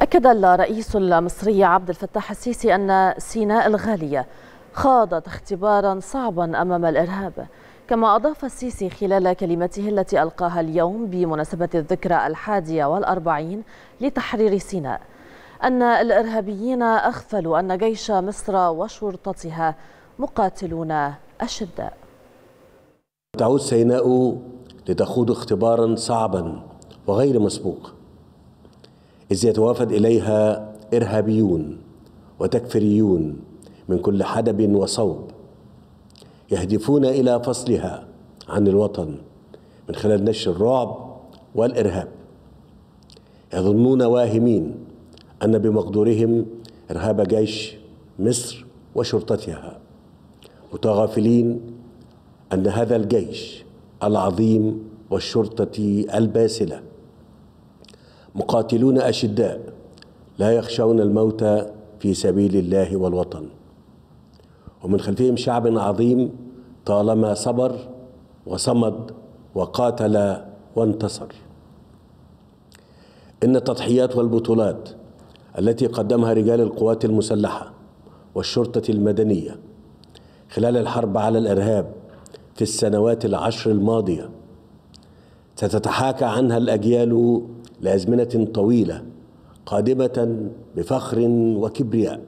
أكد الرئيس المصري عبد الفتاح السيسي أن سيناء الغالية خاضت اختبارا صعبا أمام الإرهاب. كما أضاف السيسي خلال كلمته التي ألقاها اليوم بمناسبة الذكرى الحادية والأربعين لتحرير سيناء أن الإرهابيين أغفلوا أن جيش مصر وشرطتها مقاتلون أشداء. تعود سيناء لتخوض اختبارا صعبا وغير مسبوق. إذ يتوافد إليها إرهابيون وتكفيريون من كل حدب وصوب يهدفون إلى فصلها عن الوطن من خلال نشر الرعب والإرهاب. يظنون واهمين أن بمقدورهم إرهاب جيش مصر وشرطتها. متغافلين أن هذا الجيش العظيم والشرطة الباسلة مقاتلون أشداء لا يخشون الموت في سبيل الله والوطن. ومن خلفهم شعب عظيم طالما صبر وصمد وقاتل وانتصر. إن التضحيات والبطولات التي قدمها رجال القوات المسلحة والشرطة المدنية خلال الحرب على الإرهاب في السنوات العشر الماضية ستتحاكى عنها الأجيال لأزمنة طويلة قادمة بفخر وكبرياء.